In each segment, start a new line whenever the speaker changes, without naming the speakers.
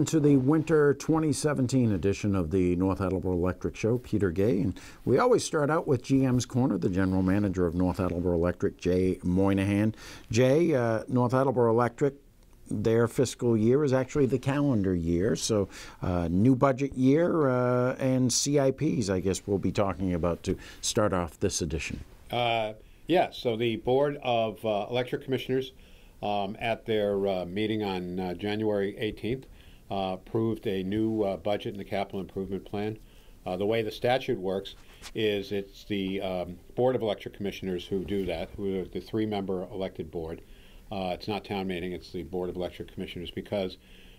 Welcome to the winter 2017 edition of the North Attleboro Electric Show. Peter Gay, and we always start out with GM's Corner, the general manager of North Attleboro Electric, Jay Moynihan. Jay, uh, North Attleboro Electric, their fiscal year is actually the calendar year, so uh, new budget year uh, and CIPs, I guess we'll be talking about to start off this edition.
Uh, yeah, so the Board of uh, Electric Commissioners um, at their uh, meeting on uh, January 18th uh, approved a new uh, budget in the capital improvement plan. Uh, the way the statute works is it's the um, Board of Electric Commissioners who do that, who are the three-member elected board. Uh, it's not town meeting, it's the Board of Electric Commissioners because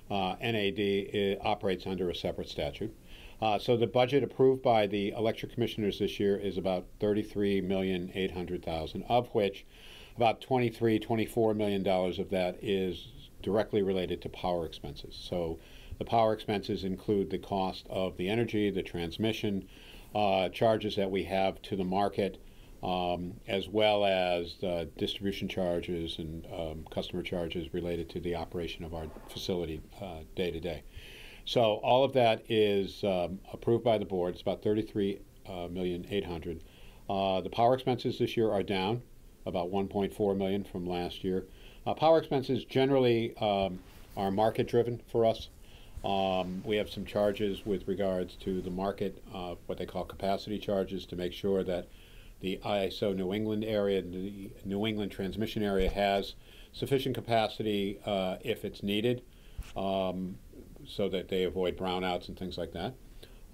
NAD operates under a separate statute. Uh, so the budget approved by the electric commissioners this year is about 33 million 800 thousand, of which about 23, 24 million dollars of that is directly related to power expenses. So the power expenses include the cost of the energy, the transmission, uh, charges that we have to the market, um, as well as distribution charges and um, customer charges related to the operation of our facility uh, day to day. So all of that is um, approved by the board. It's about 33 uh, million 800. Uh, the power expenses this year are down about 1.4 million from last year. Uh, power expenses generally um, are market driven for us. Um, we have some charges with regards to the market, uh, what they call capacity charges, to make sure that the ISO New England area, the New England transmission area, has sufficient capacity uh, if it's needed, um, so that they avoid brownouts and things like that.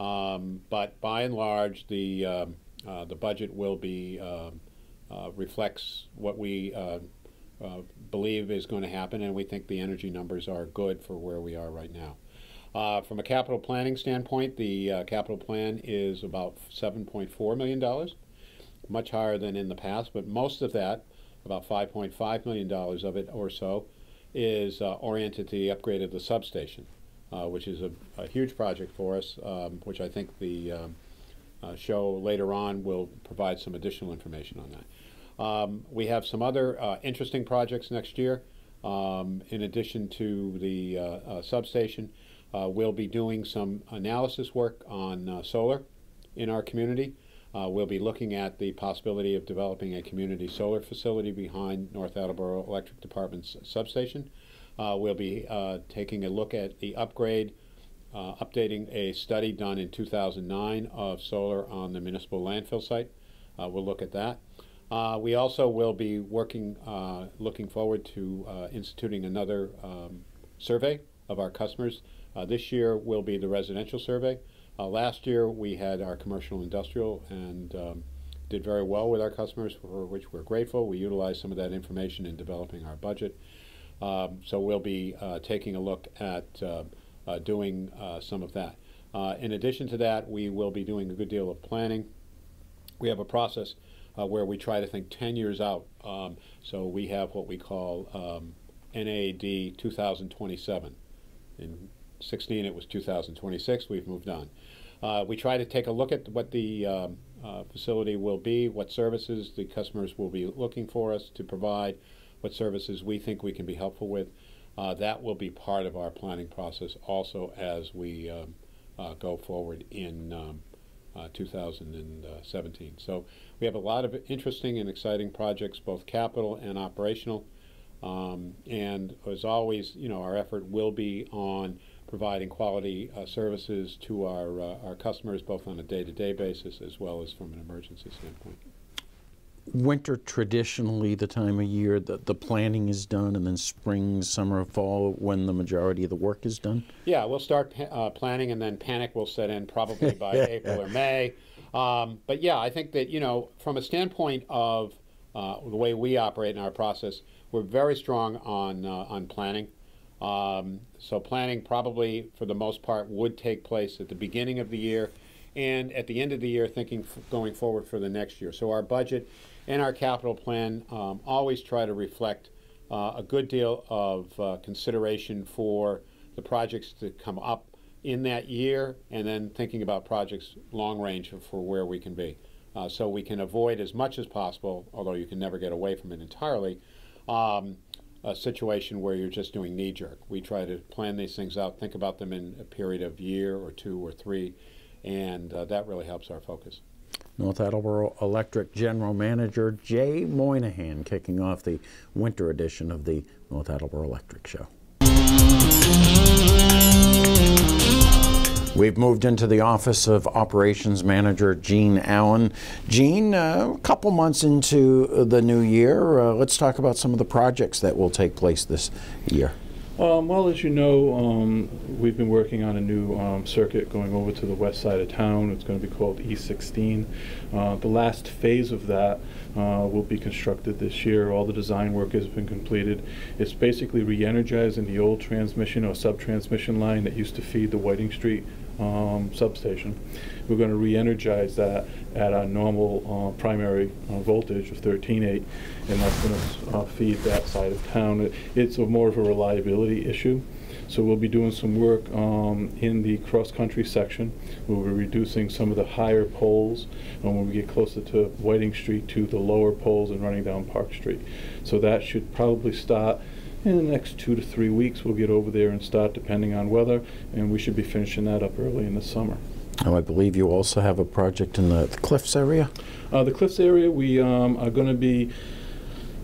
Um, but by and large, the um, uh, the budget will be um, uh, reflects what we uh, uh, believe is going to happen, and we think the energy numbers are good for where we are right now. Uh, from a capital planning standpoint, the uh, capital plan is about $7.4 million, much higher than in the past, but most of that, about $5.5 million of it or so, is uh, oriented to the upgrade of the substation, uh, which is a, a, huge project for us, um, which I think the um, show later on will provide some additional information on that. Um, we have some other uh, interesting projects next year. Um, in addition to the uh, uh, substation, uh, we'll be doing some analysis work on uh, solar in our community. Uh, we'll be looking at the possibility of developing a community solar facility behind North Attleboro Electric Department's substation. we'll be taking a look at the upgrade, updating a study done in 2009 of solar on the municipal landfill site. we'll look at that. Uh, we also will be working, uh, looking forward to uh, instituting another um, survey of our customers. Uh, this year will be the residential survey. Uh, last year we had our commercial industrial and um, did very well with our customers, for which we're grateful. We utilized some of that information in developing our budget. Um, so we'll be uh, taking a look at doing some of that. in addition to that, we will be doing a good deal of planning. We have a process uh, where we try to think 10 years out. Um, so we have what we call um, NAD 2027. In 16, it was 2026. We've moved on. Uh, we try to take a look at what the um, uh, facility will be, what services the customers will be looking for us to provide, what services we think we can be helpful with. Uh, that will be part of our planning process also as we um, uh, go forward in um, uh, 2017. So we have a lot of interesting and exciting projects, both capital and operational. Um, and as always, you know, our effort will be on providing quality uh, services to our, uh, our customers, both on a day-to-day -day basis as well as from an emergency standpoint.
Winter traditionally the time of year that the planning is done and then spring summer fall when the majority of the work is done?
Yeah we'll start uh, planning and then panic will set in probably by april or may um, but yeah i think that you know from a standpoint of uh, the way we operate in our process we're very strong on uh, on planning. Um, so planning probably for the most part would take place at the beginning of the year and at the end of the year thinking going forward for the next year. So our budget and our capital plan um, always try to reflect uh, a good deal of uh, consideration for the projects to come up in that year and then thinking about projects long range for where we can be. Uh, so we can avoid as much as possible, although you can never get away from it entirely, um, a situation where you're just doing knee jerk. We try to plan these things out, think about them in a period of year or two or three, and uh, that really helps our focus.
North Attleboro Electric General Manager Jay Moynihan kicking off the winter edition of the North Attleboro Electric Show. We've moved into the office of Operations Manager Gene Allen. Gene, uh, a couple months into the new year, uh, let's talk about some of the projects that will take place this year.
Um, well, as you know, um, we've been working on a new um, circuit going over to the west side of town. It's going to be called E16. Uh, the last phase of that uh, will be constructed this year. All the design work has been completed. It's basically re-energizing the old transmission or sub-transmission line that used to feed the Whiting Street um, substation. We're going to re-energize that at our normal uh, primary uh, voltage of 13.8, and that's going to uh, feed that side of town. It, it's a more of a reliability issue. So we'll be doing some work um, in the cross-country section. We'll be reducing some of the higher poles and when we get closer to Whiting Street to the lower poles and running down Park Street. So that should probably start in the next two to three weeks, we'll get over there and start depending on weather, and we should be finishing that up early in the summer.
I believe you also have a project in the Cliffs area?
Uh, the Cliffs area, we um, are going to be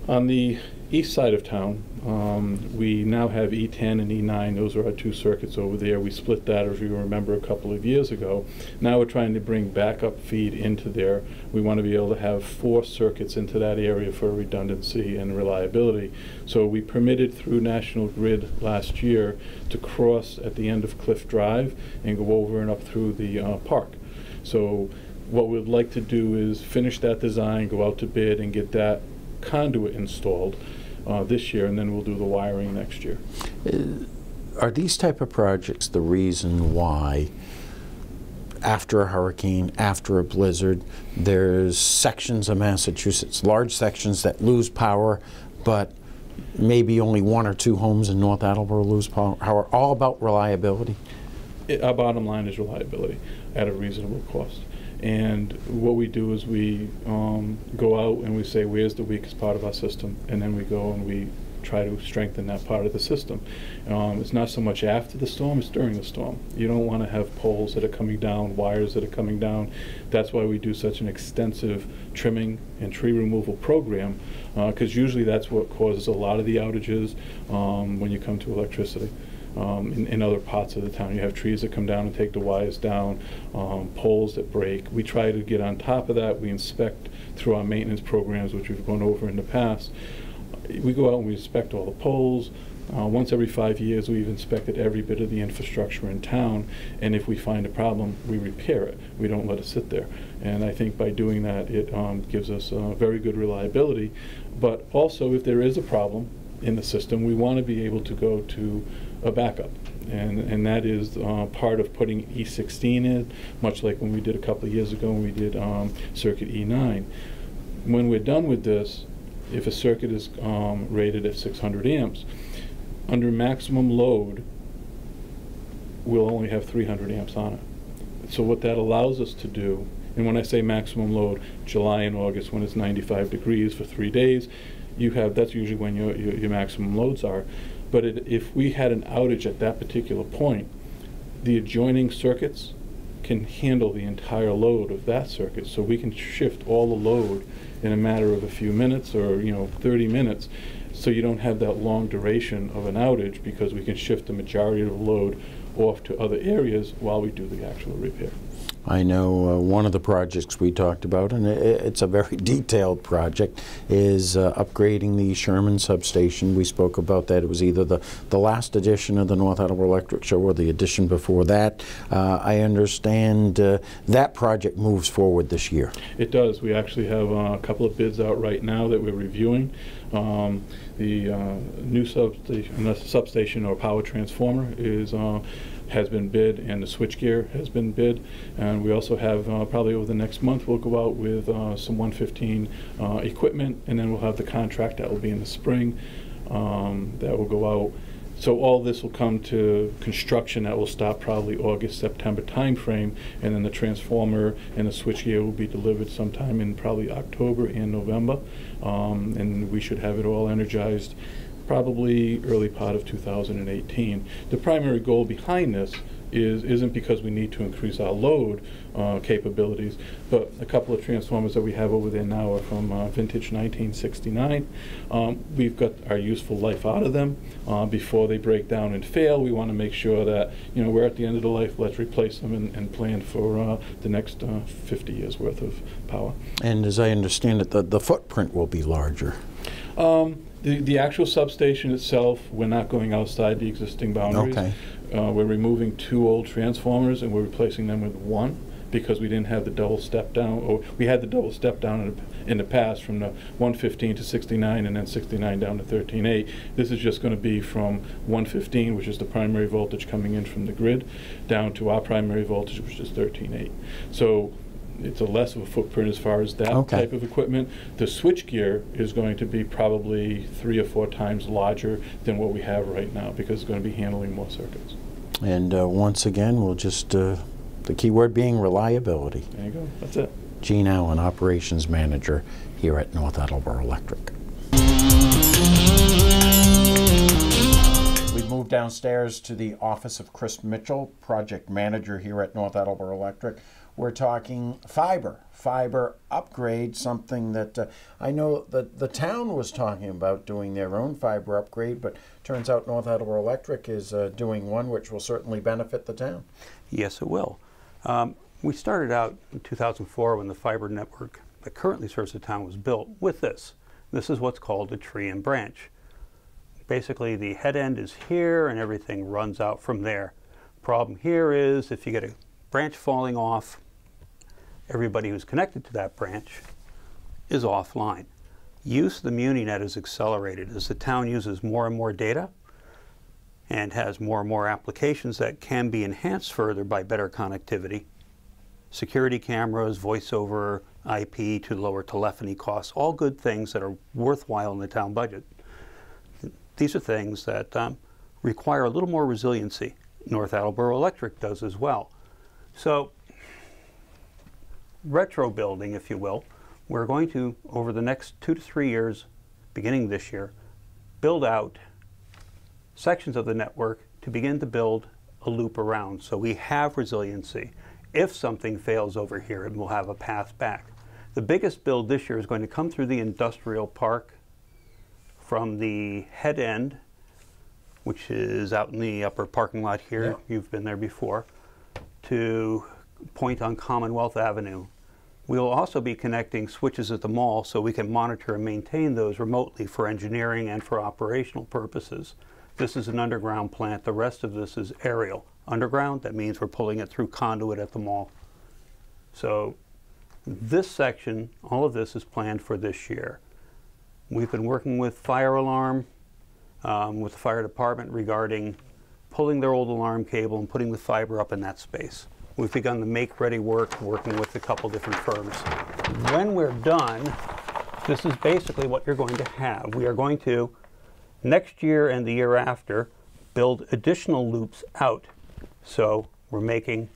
on the east side of town. Um, we now have E10 and E9. Those are our two circuits over there. We split that, as you remember, a couple of years ago. Now we're trying to bring backup feed into there. We want to be able to have four circuits into that area for redundancy and reliability. So we permitted through National Grid last year to cross at the end of Cliff Drive and go over and up through the uh, park. So what we'd like to do is finish that design, go out to bid, and get that conduit installed uh, this year, and then we'll do the wiring next year.
Uh, are these type of projects the reason why after a hurricane, after a blizzard, there's sections of Massachusetts, large sections that lose power, but maybe only one or two homes in North Attleboro lose power, are all about reliability?
It, our bottom line is reliability at a reasonable cost. And what we do is we um, go out and we say, where's the weakest part of our system? And then we go and we try to strengthen that part of the system. Um, it's not so much after the storm, it's during the storm. You don't want to have poles that are coming down, wires that are coming down. That's why we do such an extensive trimming and tree removal program, because uh, usually that's what causes a lot of the outages um, when you come to electricity um, in, in, other parts of the town. You have trees that come down and take the wires down, um, poles that break. We try to get on top of that. We inspect through our maintenance programs, which we've gone over in the past. We go out and we inspect all the poles. Uh, once every five years, we've inspected every bit of the infrastructure in town, and if we find a problem, we repair it. We don't let it sit there. And I think by doing that, it um, gives us uh, very good reliability. But also, if there is a problem in the system, we want to be able to go to a backup. And, and that is uh, part of putting E16 in, much like when we did a couple of years ago when we did um, circuit E9. When we're done with this, if a circuit is um, rated at 600 amps, under maximum load, we'll only have 300 amps on it. So what that allows us to do, and when I say maximum load, July and August when it's 95 degrees for three days, you have that's usually when your, your, your maximum loads are. But it, if we had an outage at that particular point, the adjoining circuits can handle the entire load of that circuit. So we can shift all the load in a matter of a few minutes or you know 30 minutes so you don't have that long duration of an outage because we can shift the majority of the load off to other areas while we do the actual repair.
I know uh, one of the projects we talked about, and it's a very detailed project, is uh, upgrading the Sherman substation. We spoke about that. It was either the, the last edition of the North Attleboro Electric Show or the edition before that. Uh, I understand uh, that project moves forward this year.
It does. We actually have uh, a couple of bids out right now that we're reviewing. Um, the uh, new substation, substation or power transformer is has been bid and the switchgear has been bid. And we also have uh, probably over the next month we'll go out with uh, some 115 uh, equipment and then we'll have the contract that will be in the spring um, that will go out. So all this will come to construction that will stop probably August, September timeframe, and then the transformer and the switchgear will be delivered sometime in probably October and November, um, and we should have it all energized probably early part of 2018. The primary goal behind this is, isn't because we need to increase our load uh, capabilities, but a couple of transformers that we have over there now are from uh, vintage 1969. Um, we've got our useful life out of them uh, before they break down and fail. We want to make sure that you know we're at the end of the life. Let's replace them and, and plan for uh, the next uh, 50 years worth of power.
And as I understand it, the, the footprint will be larger.
Um, the, the actual substation itself, we're not going outside the existing boundaries.
Okay.
Uh, we're removing two old transformers and we're replacing them with one because we didn't have the double step down, or we had the double step down in the, in the past from the 115 to 69 and then 69 down to 13.8. This is just going to be from 115, which is the primary voltage coming in from the grid, down to our primary voltage, which is 13.8. So it's a less of a footprint as far as that
Okay.
type of equipment. The switchgear is going to be probably three or four times larger than what we have right now because it's going to be handling more circuits.
And uh, once again, we'll just, uh, the key word being reliability.
There you go. That's it.
Gene Allen, Operations Manager here at North Attleboro Electric. We've moved downstairs to the office of Chris Mitchell, Project Manager here at North Attleboro Electric. We're talking fiber, fiber upgrade, something that uh, I know that the town was talking about doing their own fiber upgrade, but turns out North Attleboro Electric is uh, doing one which will certainly benefit the town.
Yes, it will. Um, we started out in 2004 when the fiber network that currently serves the town was built with this. This is what's called a tree and branch. Basically, the head end is here and everything runs out from there. Problem here is if you get a branch falling off, everybody who's connected to that branch is offline. Use of the MuniNet is accelerated as the town uses more and more data and has more and more applications that can be enhanced further by better connectivity. Security cameras, voice over IP to lower telephony costs, all good things that are worthwhile in the town budget. These are things that um, require a little more resiliency. North Attleboro Electric does as well. So, retro building, if you will, we're going to, over the next two to three years, beginning this year, build out sections of the network to begin to build a loop around. So we have resiliency. If something fails over here, it will have a path back. The biggest build this year is going to come through the industrial park from the head end, which is out in the upper parking lot here.
Yeah.
You've been there before, to point on Commonwealth Avenue. We'll also be connecting switches at the mall so we can monitor and maintain those remotely for engineering and for operational purposes. This is an underground plant. The rest of this is aerial. Underground, that means we're pulling it through conduit at the mall. So this section, all of this is planned for this year. We've been working with fire alarm, um, with the fire department regarding pulling their old alarm cable and putting the fiber up in that space. We've begun the make-ready work, working with a couple different firms. When we're done, this is basically what you're going to have. We are going to, next year and the year after, build additional loops out. So we're making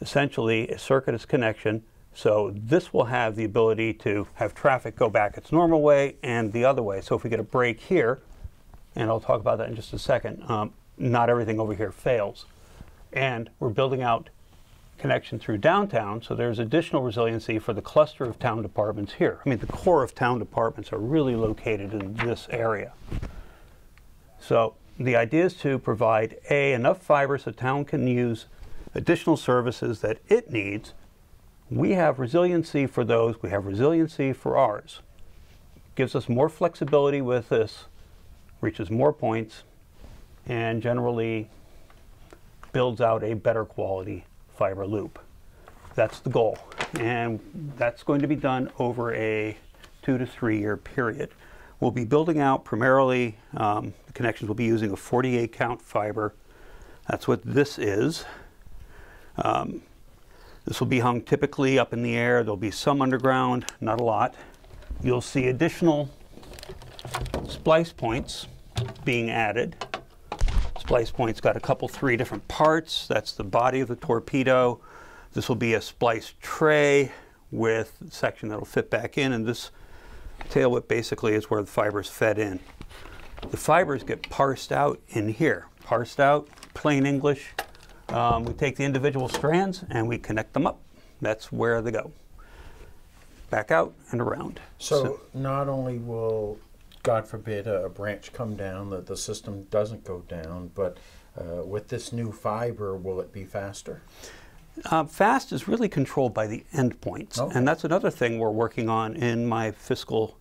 essentially a circuitous connection. So this will have the ability to have traffic go back its normal way and the other way. So if we get a break here, and I'll talk about that in just a second, um, not everything over here fails. And we're building out connection through downtown, so there's additional resiliency for the cluster of town departments here. I mean, the core of town departments are really located in this area. So the idea is to provide A, enough fiber so town can use additional services that it needs. We have resiliency for those, we have resiliency for ours. Gives us more flexibility with this, reaches more points, and generally builds out a better quality fiber loop. That's the goal. And that's going to be done over a two to three year period. We'll be building out primarily, um, the connections will be using a 48 count fiber. That's what this is. Um, this will be hung typically up in the air. There'll be some underground, not a lot. You'll see additional splice points being added. Splice point's got a couple, three different parts. That's the body of the torpedo. This will be a splice tray with a section that'll fit back in, and this tail whip basically is where the fiber's fed in. The fibers get parsed out in here. Parsed out, plain English. Um, we take the individual strands and we connect them up. That's where they go. Back out and around.
So, not only will, God forbid, a, a branch come down, that the system doesn't go down, but uh, with this new fiber, will it be faster?
Uh, fast is really controlled by the endpoints,
Okay.
and that's another thing we're working on in my fiscal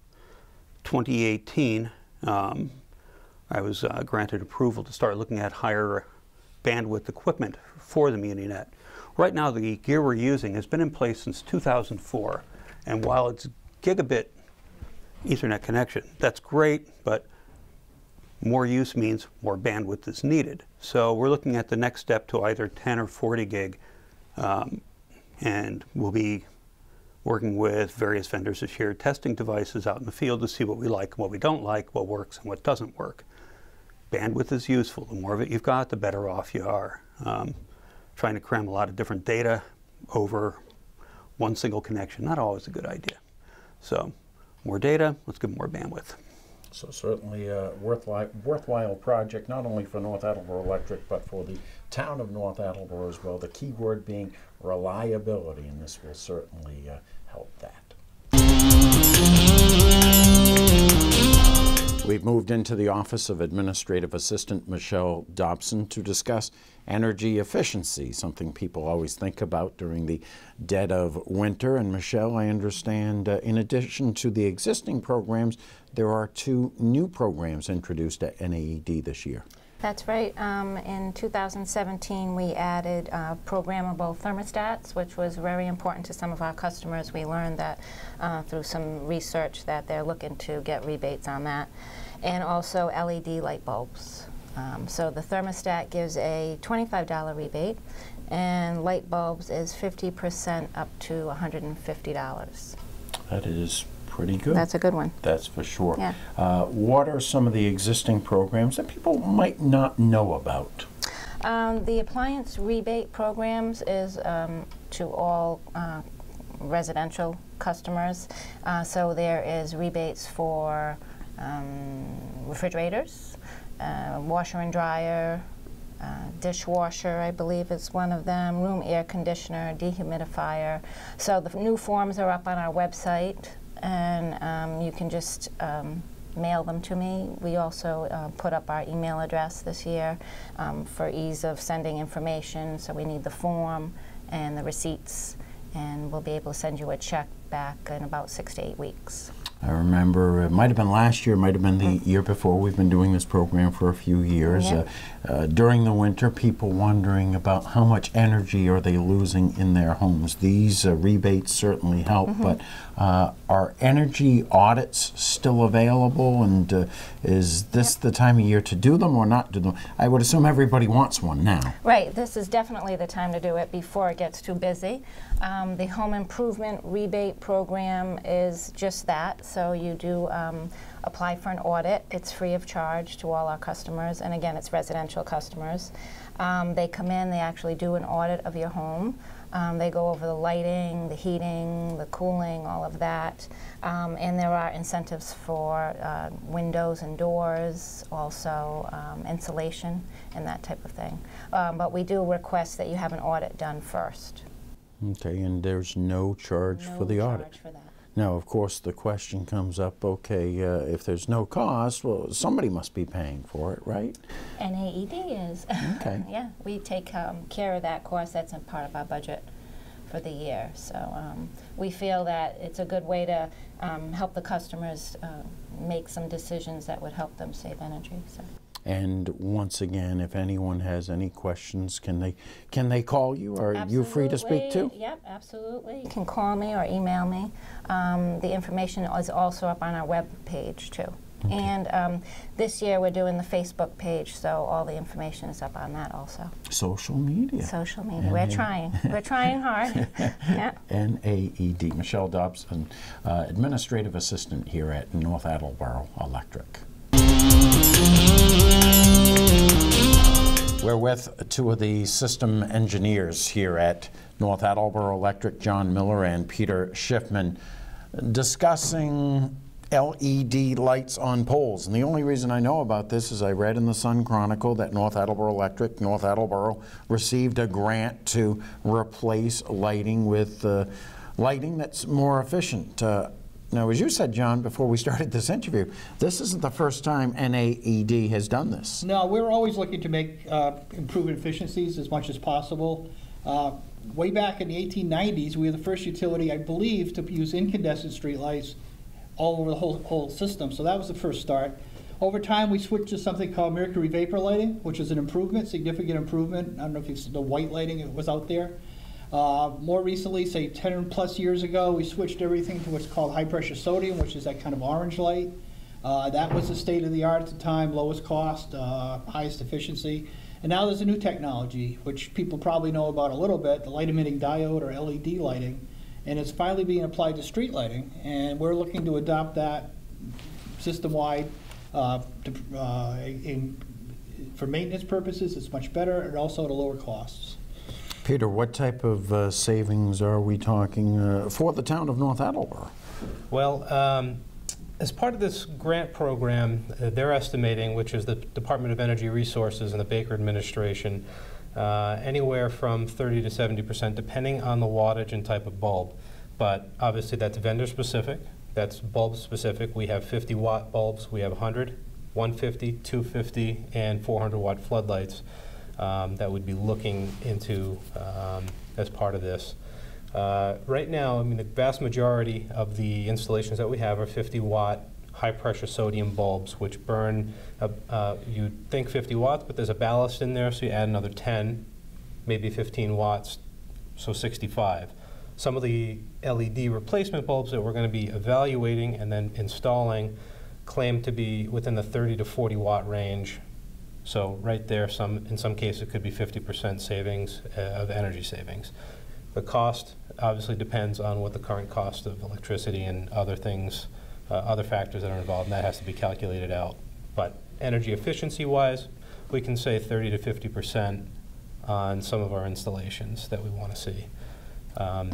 2018. Um, I was uh, granted approval to start looking at higher bandwidth equipment for the MuniNet. Right now, the gear we're using has been in place since 2004, and while it's gigabit Ethernet connection, that's great, but more use means more bandwidth is needed. So we're looking at the next step to either 10 or 40 gig, um, and we'll be working with various vendors this year, testing devices out in the field to see what we like what we don't like, what works and what doesn't work. Bandwidth is useful. The more of it you've got, the better off you are. Um, trying to cram a lot of different data over one single connection, not always a good idea. So more data, let's give more bandwidth.
So certainly a worthwhile, worthwhile project, not only for North Attleboro Electric, but for the town of North Attleboro as well. The key word being reliability, and this will certainly uh, help that. We've moved into the office of Administrative Assistant Michelle Dobson to discuss energy efficiency, something people always think about during the dead of winter. And Michelle, I understand, uh, in addition to the existing programs, there are two new programs introduced at NAED this year.
That's right. Um, in 2017, we added uh, programmable thermostats, which was very important to some of our customers. We learned that uh, through some research that they're looking to get rebates on that, and also LED light bulbs. Um, so the thermostat gives a $25 rebate, and light bulbs is 50% up to $150.
That is pretty good.
That's a good one.
That's for sure.
Yeah.
Uh, what are some of the existing programs that people might not know about?
Um, the appliance rebate programs is um, to all uh, residential customers. Uh, so there is rebates for um, refrigerators, uh, washer and dryer, uh, dishwasher, I believe is one of them, room air conditioner, dehumidifier. So the new forms are up on our website, and um, you can just um, mail them to me. We also uh, put up our email address this year um, for ease of sending information. So we need the form and the receipts, and we'll be able to send you a check back in about six to eight weeks.
I remember it might have been last year, might have been the year before. We've been doing this program for a few years. Uh, uh, during the winter, people wondering about how much energy are they losing in their homes. These uh, rebates certainly help, but uh, are energy audits still available? And uh, is this the time of year to do them or not do them? I would assume everybody wants one now.
Right, this is definitely the time to do it before it gets too busy. Um, the home improvement rebate program is just that. So you do um, apply for an audit. It's free of charge to all our customers, and again, it's residential customers. Um, they come in, they actually do an audit of your home. Um, they go over the lighting, the heating, the cooling, all of that. Um, and there are incentives for uh, windows and doors, also um, insulation and that type of thing. Um, but we do request that you have an audit done first.
Okay, and there's no charge for
No
the audit.
for that.
Now, of course, the question comes up okay, uh, if there's no cost, well, somebody must be paying for it, right?
NAED is.
Okay.
yeah, we take um, care of that course. That's a part of our budget for the year. So um, we feel that it's a good way to um, help the customers uh, make some decisions that would help them save energy. So.
And once again, if anyone has any questions, can they can they call you? Are you free to speak too?
Absolutely. Yep, absolutely. You can call me or email me. Um, the information is also up on our web page too. And um, this year we're doing the Facebook page, so all the information is up on that also.
Social media.
Social media. We're trying. We're trying hard. yeah.
NAED. E Michelle Dobson, uh, Administrative Assistant here at North Attleboro Electric. We're with two of the system engineers here at North Attleboro Electric, John Miller and Peter Schiffman, discussing LED lights on poles. And the only reason I know about this is I read in the Sun Chronicle that North Attleboro Electric, North Attleboro received a grant to replace lighting with uh, lighting that's more efficient. Uh, now, as you said, John, before we started this interview, this isn't the first time NAED has done this.
No, we're always looking to make, uh, improve efficiencies as much as possible. Uh, Way back in the 1890s, we were the first utility, I believe, to use incandescent streetlights all over the whole, whole system, so that was the first start. Over time, we switched to something called mercury vapor lighting, which is an improvement, significant improvement. I don't know if you see the white lighting that was out there. Uh, more recently, say 10 plus years ago, we switched everything to what's called high pressure sodium, which is that kind of orange light. Uh, that was the state of the art at the time, lowest cost, uh, highest efficiency. And now there's a new technology, which people probably know about a little bit, the light emitting diode or LED lighting. And it's finally being applied to street lighting. And we're looking to adopt that system wide. Uh, to, uh, in, for maintenance purposes, it's much better and also at a lower costs.
Peter, what type of uh, savings are we talking uh, for the town of North Attleboro?
Well, um, as part of this grant program, uh, they're estimating, which is the Department of Energy Resources and the Baker administration, uh, anywhere from 30 to 70 percent, depending on the wattage and type of bulb. But obviously, that's vendor specific. That's bulb specific. We have 50 watt bulbs. We have 100, 150, 250, and 400 watt floodlights um, that would be looking into um, as part of this. Uh, right now, I mean, the vast majority of the installations that we have are 50 watt high pressure sodium bulbs, which burn, uh, uh, you think 50 watts, but there's a ballast in there, so you add another 10, maybe 15 watts, so 65. Some of the LED replacement bulbs that we're going to be evaluating and then installing claim to be within the 30 to 40 watt range. So right there, some in some cases, it could be 50% savings uh, of energy savings. The cost obviously depends on what the current cost of electricity and other things, uh, other factors that are involved, and that has to be calculated out. But energy efficiency wise, we can say 30 to 50 percent on some of our installations that we want to see. Um,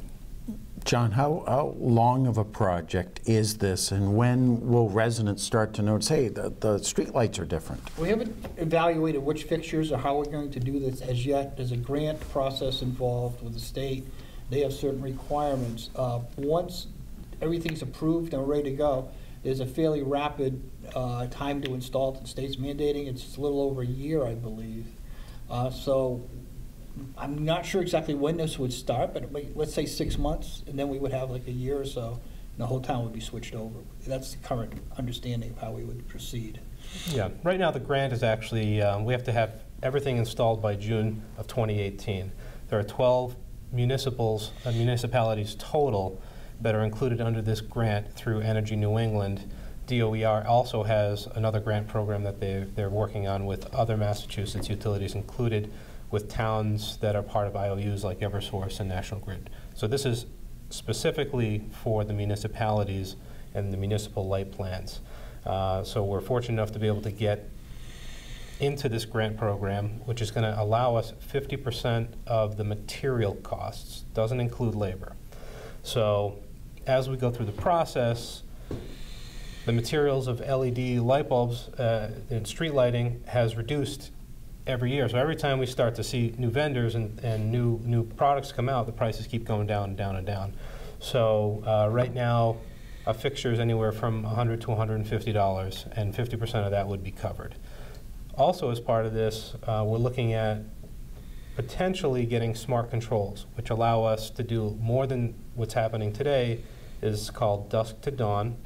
John, how, how long of a project is this, and when will residents start to notice, hey, the, the streetlights are different?
We haven't evaluated which fixtures or how we're going to do this as yet. There's a grant process involved with the state. They have certain requirements. Uh, once everything's approved and ready to go, there's a fairly rapid uh, time to install. The state's mandating it's a little over a year, I believe. Uh, so I'm not sure exactly when this would start, but let's say six months, and then we would have like a year or so, and the whole town would be switched over. That's the current understanding of how we would proceed.
Yeah, right now the grant is actually, um, we have to have everything installed by June of 2018. There are 12 municipals, uh, municipalities total that are included under this grant through Energy New England. DOER also has another grant program that they, they're working on with other Massachusetts utilities included with towns that are part of IOUs like Eversource and National Grid. So this is specifically for the municipalities and the municipal light plans. Uh, so we're fortunate enough to be able to get into this grant program, which is going to allow us 50% of the material costs, doesn't include labor. So as we go through the process, the materials of LED light bulbs uh, and street lighting has reduced every year. So every time we start to see new vendors and, and new new products come out, the prices keep going down and down and down. So uh, right now, a fixture is anywhere from 100 to 150 dollars, and 50 percent of that would be covered. Also, as part of this, uh, we're looking at potentially getting smart controls, which allow us to do more than what's happening today. Is called dusk to dawn.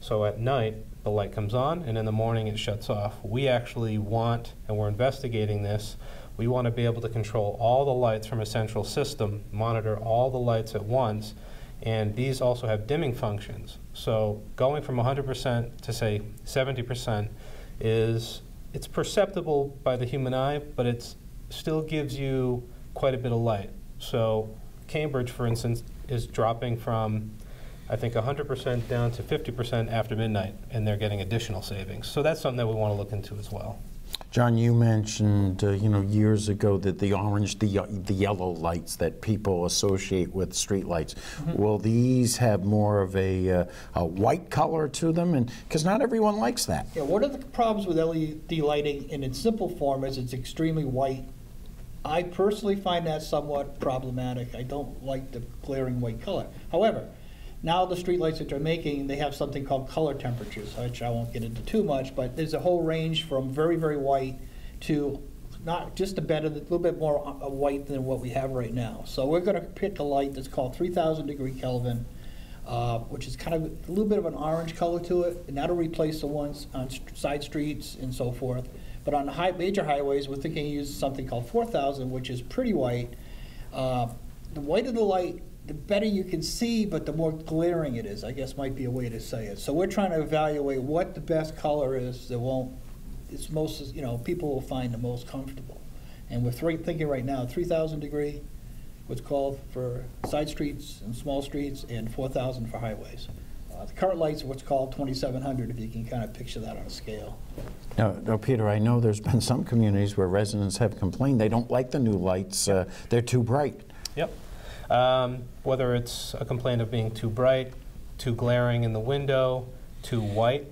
So at night, the light comes on, and in the morning it shuts off. We actually want, and we're investigating this, we want to be able to control all the lights from a central system, monitor all the lights at once, and these also have dimming functions. So going from 100% to say 70% is it's perceptible by the human eye, but it still gives you quite a bit of light. So Cambridge, for instance, is dropping from I think 100% down to 50% after midnight, and they're getting additional savings. So that's something that we want to look into as well.
John, you mentioned, uh, you know, years ago that the orange, the, ye- the yellow lights that people associate with streetlights, will these have more of a, uh, a white color to them? And because not everyone likes that.
Yeah, one of the problems with LED lighting in its simple form is it's extremely white. I personally find that somewhat problematic. I don't like the glaring white color. However, now the streetlights that they're making, they have something called color temperatures, which I won't get into too much, but there's a whole range from very, very white to not just a better, a little bit more uh, white than what we have right now. So we're going to pick a light that's called 3,000 degree Kelvin, uh, which is kind of a little bit of an orange color to it, and that'll replace the ones on side streets and so forth. But on the high, major highways, we're thinking using something called 4,000, which is pretty white. Uh, the of the light, the better you can see, but the more glaring it is, I guess might be a way to say it. So we're trying to evaluate what the best color is that won't, it's most, you know, people will find the most comfortable. And we're three, thinking right now, 3,000 degree, what's called for side streets and small streets, and 4,000 for highways. Uh, The current light's are what's called 2,700, if you can kind of picture that on a scale.
Now, now, Peter, I know there's been some communities where residents have complained they don't like the new lights, uh, they're too bright.
Yep. Um, whether it's a complaint of being too bright, too glaring in the window, too white,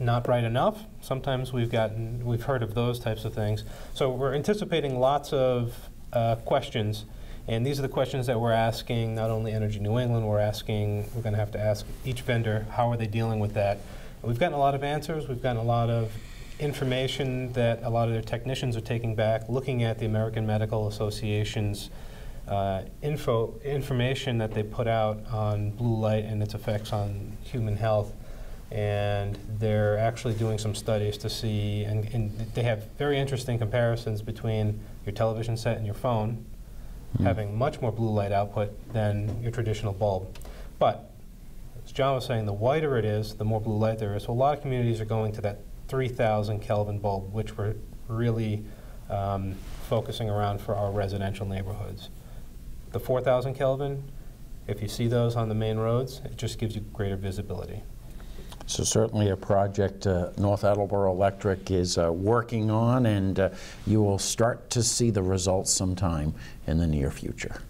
not bright enough. Sometimes we've gotten, we've heard of those types of things. So we're anticipating lots of uh, questions, and these are the questions that we're asking. Not only Energy New England, we're asking. We're going to have to ask each vendor how are they dealing with that. We've gotten a lot of answers. We've gotten a lot of information that a lot of their technicians are taking back, looking at the American Medical Association's uh, info information that they put out on blue light and its effects on human health. And they're actually doing some studies to see, and, and they have very interesting comparisons between your television set and your phone, having much more blue light output than your traditional bulb. But as John was saying, the whiter it is, the more blue light there is. So a lot of communities are going to that 3,000 Kelvin bulb, which we're really um, focusing around for our residential neighborhoods. The 4,000 Kelvin, if you see those on the main roads, it just gives you greater visibility.
So certainly a project uh, North Attleboro Electric is uh, working on, and uh, you will start to see the results sometime in the near future.